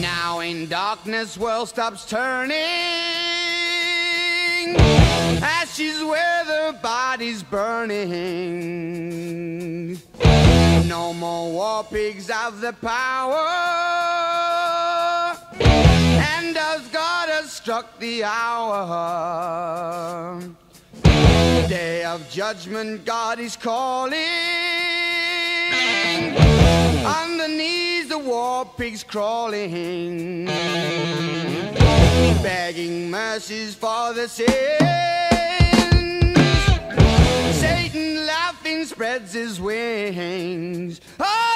Now in darkness, world stops turning. Ashes where the body's burning. No more war pigs have the power. And as God has struck the hour, day of judgment, God is calling. Underneath pigs crawling, begging mercies for the sins. Satan laughing spreads his wings. Oh!